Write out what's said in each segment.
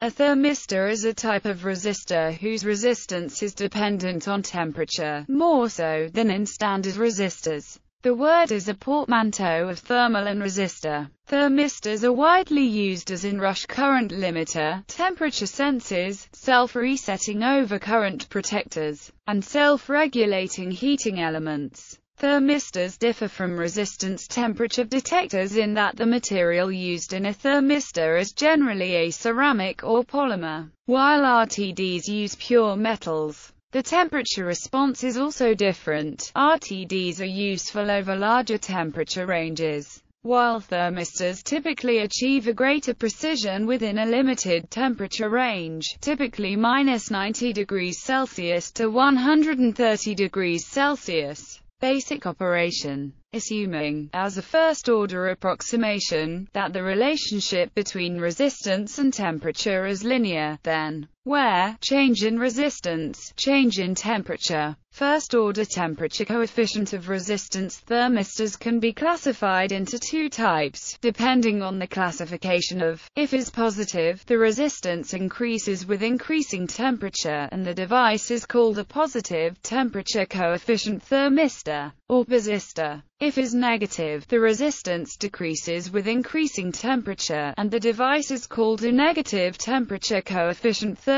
A thermistor is a type of resistor whose resistance is dependent on temperature, more so than in standard resistors. The word is a portmanteau of thermal and resistor. Thermistors are widely used as inrush current limiter, temperature sensors, self-resetting overcurrent protectors, and self-regulating heating elements. Thermistors differ from resistance temperature detectors in that the material used in a thermistor is generally a ceramic or polymer, while RTDs use pure metals. The temperature response is also different. RTDs are useful over larger temperature ranges, while thermistors typically achieve a greater precision within a limited temperature range, typically minus 90 degrees Celsius to 130 degrees Celsius. Basic operation. Assuming, as a first-order approximation, that the relationship between resistance and temperature is linear, then, where change in resistance, change in temperature, first-order temperature coefficient of resistance thermistors can be classified into two types, depending on the classification of, if is positive, the resistance increases with increasing temperature, and the device is called a positive temperature coefficient thermistor, or posistor. If is negative, the resistance decreases with increasing temperature, and the device is called a negative temperature coefficient thermistor.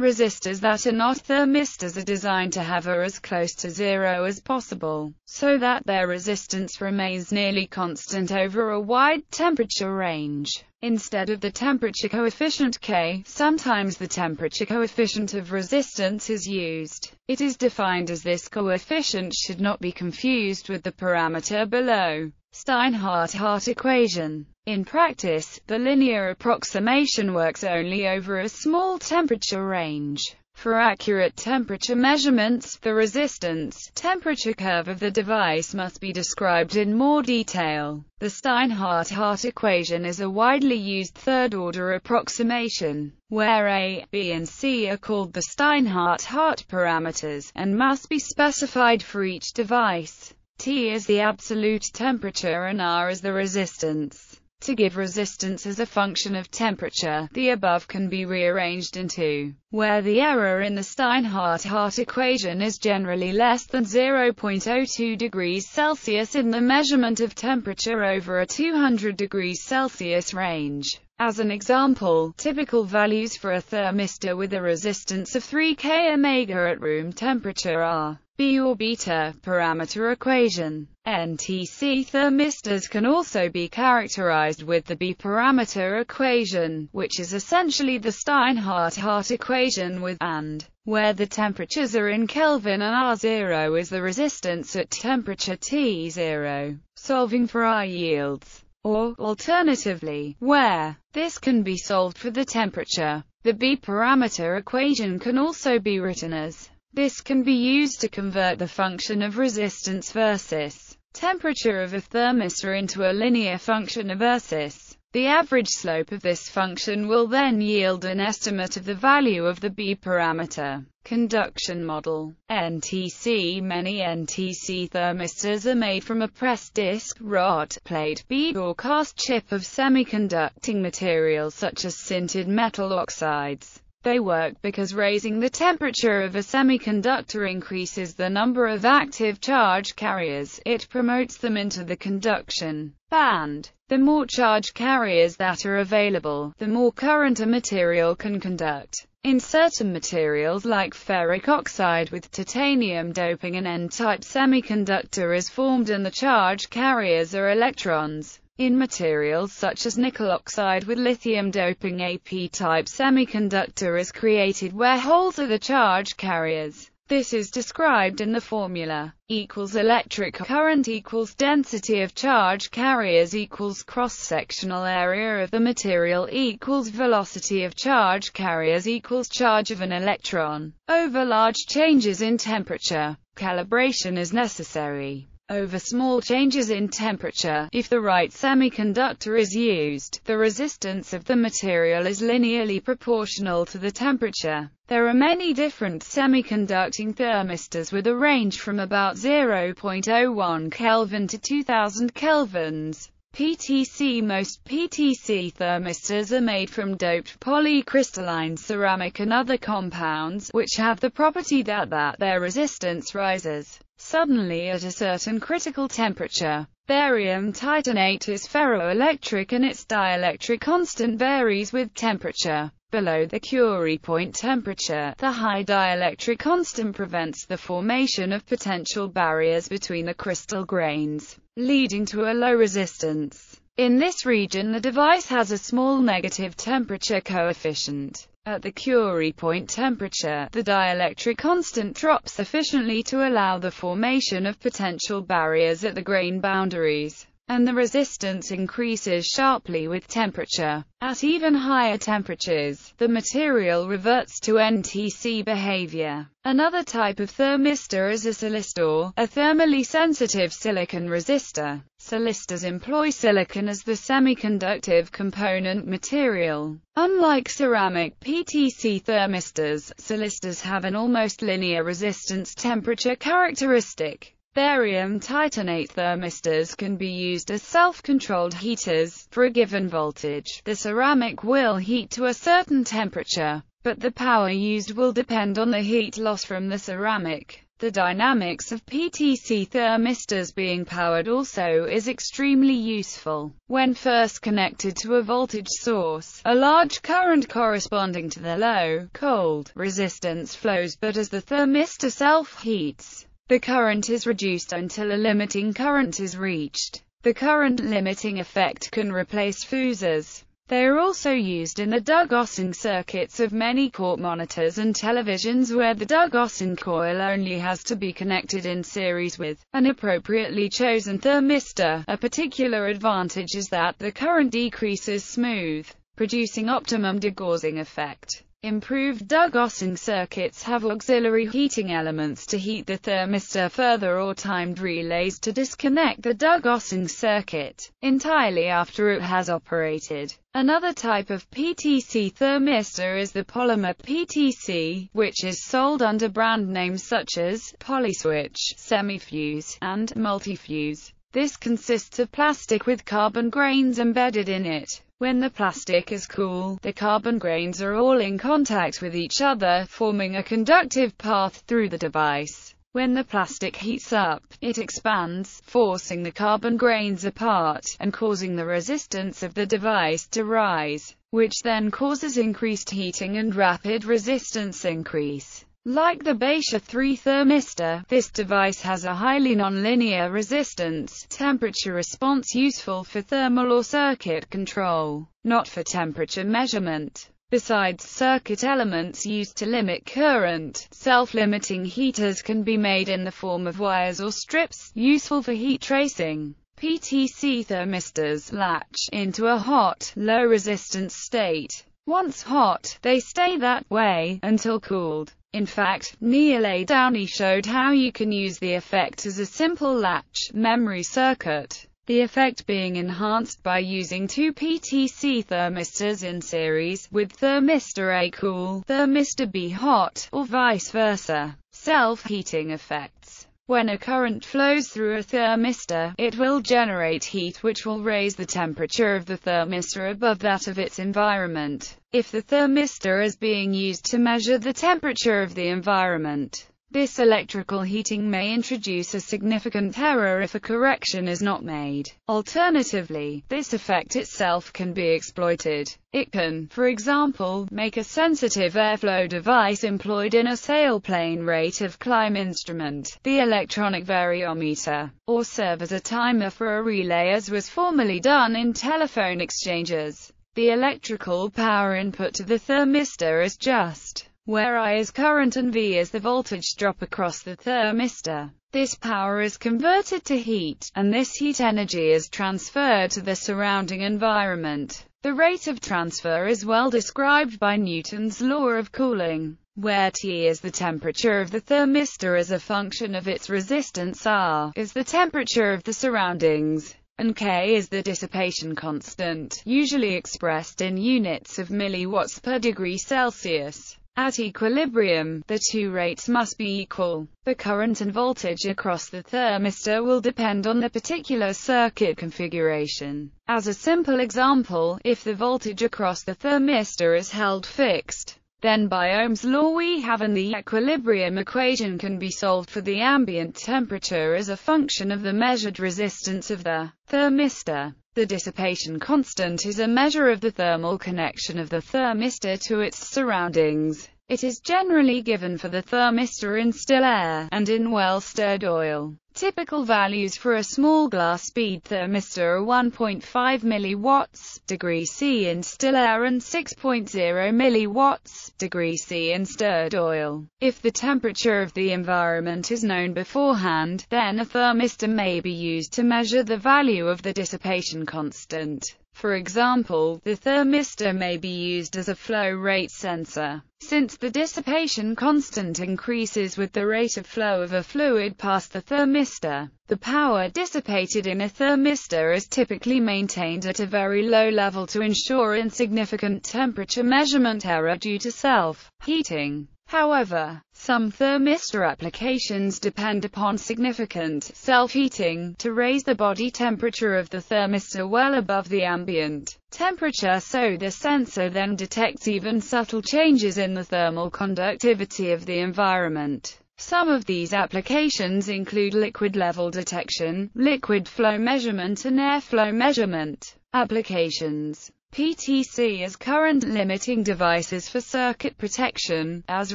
Resistors that are not thermistors are designed to hover as close to zero as possible, so that their resistance remains nearly constant over a wide temperature range. Instead of the temperature coefficient K, sometimes the temperature coefficient of resistance is used. It is defined as this coefficient should not be confused with the parameter below. Steinhart-Hart equation. In practice, the linear approximation works only over a small temperature range. For accurate temperature measurements, the resistance temperature curve of the device must be described in more detail. The Steinhart-Hart equation is a widely used third-order approximation, where A, B and C are called the Steinhart-Hart parameters, and must be specified for each device. T is the absolute temperature and R is the resistance. To give resistance as a function of temperature, the above can be rearranged into, where the error in the Steinhart-Hart equation is generally less than 0.02 degrees Celsius in the measurement of temperature over a 200 degrees Celsius range. As an example, typical values for a thermistor with a resistance of 3 K omega at room temperature are B or beta parameter equation. NTC thermistors can also be characterized with the B parameter equation, which is essentially the Steinhart-Hart equation with and, where the temperatures are in Kelvin and R0 is the resistance at temperature T0, solving for R yields or, alternatively, where this can be solved for the temperature. The B-parameter equation can also be written as this can be used to convert the function of resistance versus temperature of a thermistor into a linear function of versus the average slope of this function will then yield an estimate of the value of the B parameter. Conduction model. NTC Many NTC thermistors are made from a pressed disc, rod, plate, bead or cast chip of semiconducting material such as sintered metal oxides. They work because raising the temperature of a semiconductor increases the number of active charge carriers, it promotes them into the conduction band. The more charge carriers that are available, the more current a material can conduct. In certain materials like ferric oxide with titanium doping an N-type semiconductor is formed and the charge carriers are electrons. In materials such as nickel oxide with lithium doping a p-type semiconductor is created where holes are the charge carriers. This is described in the formula equals electric current equals density of charge carriers equals cross-sectional area of the material equals velocity of charge carriers equals charge of an electron. Over large changes in temperature, calibration is necessary over small changes in temperature. If the right semiconductor is used, the resistance of the material is linearly proportional to the temperature. There are many different semiconducting thermistors with a range from about 0.01 Kelvin to 2000 kelvins. PTC Most PTC thermistors are made from doped polycrystalline ceramic and other compounds, which have the property that, that their resistance rises suddenly at a certain critical temperature. Barium titanate is ferroelectric and its dielectric constant varies with temperature. Below the Curie point temperature, the high dielectric constant prevents the formation of potential barriers between the crystal grains, leading to a low resistance. In this region the device has a small negative temperature coefficient. At the Curie point temperature, the dielectric constant drops sufficiently to allow the formation of potential barriers at the grain boundaries and the resistance increases sharply with temperature. At even higher temperatures, the material reverts to NTC behavior. Another type of thermistor is a silistor, a thermally sensitive silicon resistor. Silistors employ silicon as the semiconductive component material. Unlike ceramic PTC thermistors, silistors have an almost linear resistance temperature characteristic. Barium titanate thermistors can be used as self-controlled heaters. For a given voltage, the ceramic will heat to a certain temperature, but the power used will depend on the heat loss from the ceramic. The dynamics of PTC thermistors being powered also is extremely useful. When first connected to a voltage source, a large current corresponding to the low, cold, resistance flows but as the thermistor self-heats, the current is reduced until a limiting current is reached. The current limiting effect can replace fuses. They are also used in the degaussing circuits of many CRT monitors and televisions where the degaussing coil only has to be connected in series with an appropriately chosen thermistor. A particular advantage is that the current decreases smooth, producing optimum degaussing effect. Improved degaussing circuits have auxiliary heating elements to heat the thermistor further or timed relays to disconnect the degaussing circuit entirely after it has operated. Another type of PTC thermistor is the polymer PTC, which is sold under brand names such as Polyswitch, Semifuse, and Multifuse. This consists of plastic with carbon grains embedded in it. When the plastic is cool, the carbon grains are all in contact with each other, forming a conductive path through the device. When the plastic heats up, it expands, forcing the carbon grains apart, and causing the resistance of the device to rise, which then causes increased heating and rapid resistance increase. Like the Becher 3 thermistor, this device has a highly nonlinear resistance temperature response useful for thermal or circuit control, not for temperature measurement. Besides circuit elements used to limit current, self-limiting heaters can be made in the form of wires or strips, useful for heat tracing. PTC thermistors latch into a hot, low-resistance state. Once hot, they stay that way, until cooled. In fact, Neil A. Downie showed how you can use the effect as a simple latch memory circuit, the effect being enhanced by using two PTC thermistors in series, with thermistor A cool, thermistor B hot, or vice versa. Self-heating effects when a current flows through a thermistor, it will generate heat which will raise the temperature of the thermistor above that of its environment. If the thermistor is being used to measure the temperature of the environment, this electrical heating may introduce a significant error if a correction is not made. Alternatively, this effect itself can be exploited. It can, for example, make a sensitive airflow device employed in a sailplane rate of climb instrument, the electronic variometer, or serve as a timer for a relay as was formerly done in telephone exchanges. The electrical power input to the thermistor is just where I is current and V is the voltage drop across the thermistor. This power is converted to heat, and this heat energy is transferred to the surrounding environment. The rate of transfer is well described by Newton's law of cooling, where T is the temperature of the thermistor as a function of its resistance R, is the temperature of the surroundings, and K is the dissipation constant, usually expressed in units of milliwatts per degree Celsius. At equilibrium, the two rates must be equal. The current and voltage across the thermistor will depend on the particular circuit configuration. As a simple example, if the voltage across the thermistor is held fixed, then by Ohm's law we have and the equilibrium equation can be solved for the ambient temperature as a function of the measured resistance of the thermistor. The dissipation constant is a measure of the thermal connection of the thermistor to its surroundings. It is generally given for the thermistor in still air, and in well-stirred oil. Typical values for a small glass bead thermistor are 1.5 mW, degree C in still air and 6.0 mW, degree C in stirred oil. If the temperature of the environment is known beforehand, then a thermistor may be used to measure the value of the dissipation constant. For example, the thermistor may be used as a flow rate sensor. Since the dissipation constant increases with the rate of flow of a fluid past the thermistor, the power dissipated in a thermistor is typically maintained at a very low level to ensure insignificant temperature measurement error due to self-heating. However, some thermistor applications depend upon significant self-heating to raise the body temperature of the thermistor well above the ambient temperature so the sensor then detects even subtle changes in the thermal conductivity of the environment. Some of these applications include liquid level detection, liquid flow measurement and airflow measurement applications. PTC is current limiting devices for circuit protection, as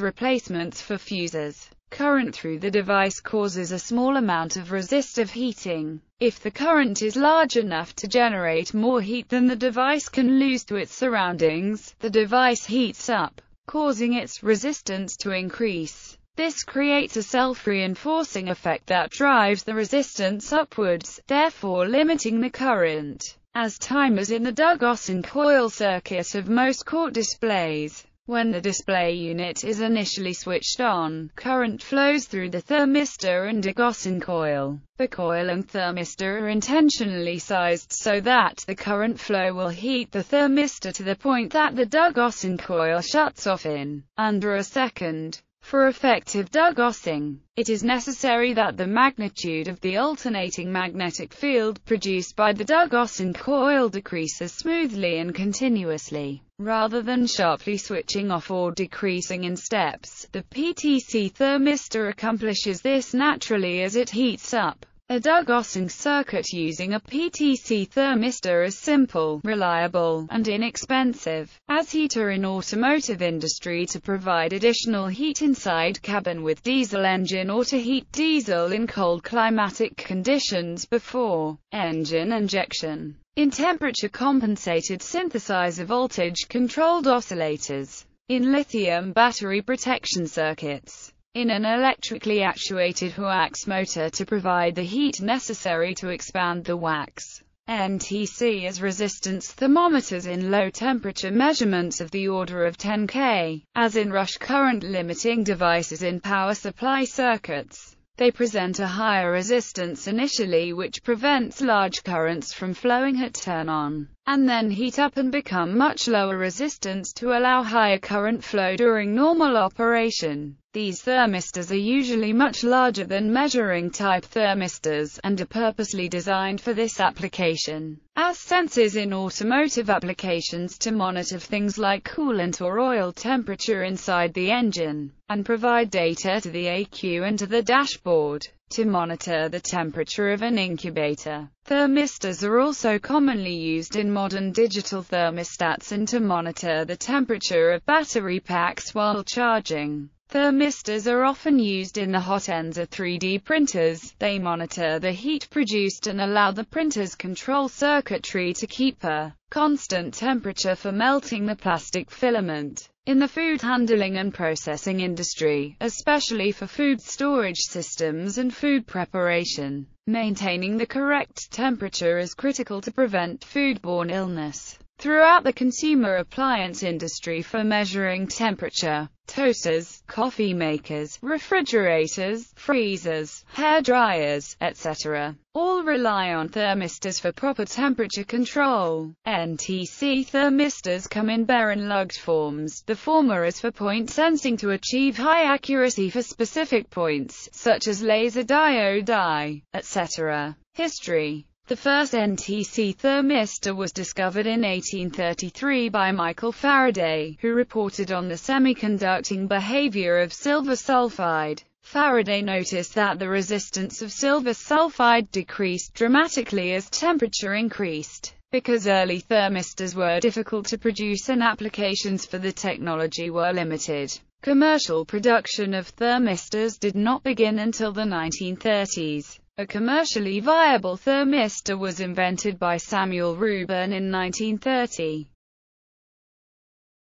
replacements for fuses. Current through the device causes a small amount of resistive heating. If the current is large enough to generate more heat than the device can lose to its surroundings, the device heats up, causing its resistance to increase. This creates a self-reinforcing effect that drives the resistance upwards, therefore limiting the current as timers in the degaussing coil circuit of most CRT displays. When the display unit is initially switched on, current flows through the thermistor and degaussing coil. The coil and thermistor are intentionally sized so that the current flow will heat the thermistor to the point that the degaussing coil shuts off in under a second. For effective degaussing, it is necessary that the magnitude of the alternating magnetic field produced by the degaussing coil decreases smoothly and continuously, rather than sharply switching off or decreasing in steps. The PTC thermistor accomplishes this naturally as it heats up. A degaussing circuit using a PTC thermistor is simple, reliable, and inexpensive, as heater in automotive industry to provide additional heat inside cabin with diesel engine or to heat diesel in cold climatic conditions before engine injection. In temperature-compensated synthesizer voltage-controlled oscillators. In lithium battery protection circuits in an electrically actuated wax motor to provide the heat necessary to expand the wax. NTC is resistance thermometers in low temperature measurements of the order of 10 K, as in rush current limiting devices in power supply circuits. They present a higher resistance initially which prevents large currents from flowing at turn on, and then heat up and become much lower resistance to allow higher current flow during normal operation. These thermistors are usually much larger than measuring type thermistors, and are purposely designed for this application. As sensors in automotive applications to monitor things like coolant or oil temperature inside the engine, and provide data to the ECU and to the dashboard to monitor the temperature of an incubator. Thermistors are also commonly used in modern digital thermostats and to monitor the temperature of battery packs while charging. Thermistors are often used in the hot ends of 3D printers. They monitor the heat produced and allow the printer's control circuitry to keep a constant temperature for melting the plastic filament. In the food handling and processing industry, especially for food storage systems and food preparation, maintaining the correct temperature is critical to prevent foodborne illness. Throughout the consumer appliance industry for measuring temperature. Toasters, coffee makers, refrigerators, freezers, hair dryers, etc. all rely on thermistors for proper temperature control. NTC thermistors come in bare and lugged forms. The former is for point sensing to achieve high accuracy for specific points, such as laser diode die, etc. History the first NTC thermistor was discovered in 1833 by Michael Faraday, who reported on the semiconducting behavior of silver sulfide. Faraday noticed that the resistance of silver sulfide decreased dramatically as temperature increased. Because early thermistors were difficult to produce and applications for the technology were limited, commercial production of thermistors did not begin until the 1930s. A commercially viable thermistor was invented by Samuel Ruben in 1930.